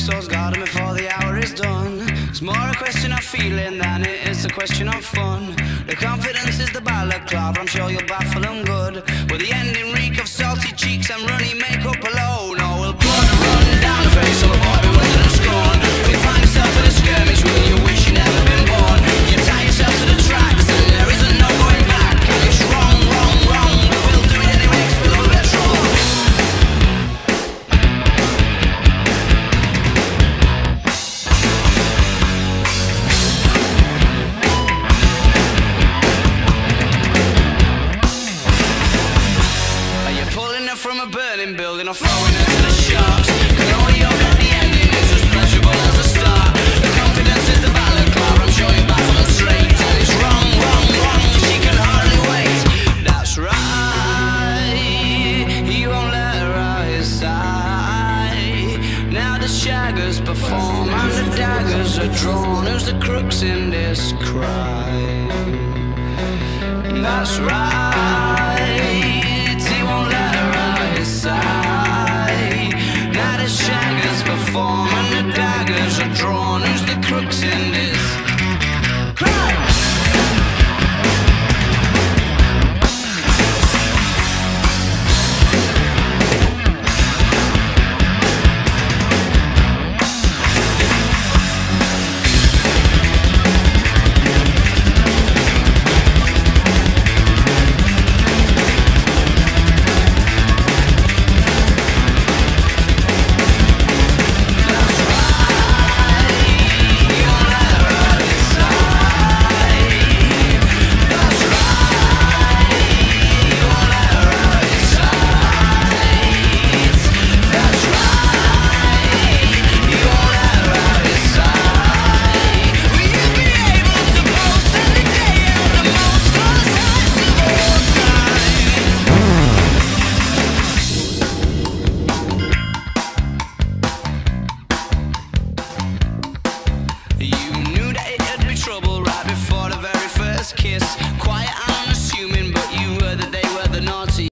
Jigsaws garden before the hour is done. It's more a question of feeling than it is a question of fun. The confidence is the balaclava, I'm sure you'll baffle them good. With the ending burning building or throwing her to the sharks? Can all you at the ending is as pleasurable as the start. The confidence is the balaclava, I'm sure you're baffled and straight. And it's wrong, wrong, wrong, she can hardly wait. That's right, he won't let her out his sight. Now the shaggers perform and the daggers are drawn. Who's the crooks in this crime? That's right. Shaggers perform and the daggers are drawn. Who's the crooks in this first kiss. Quiet, unassuming, but you were the day.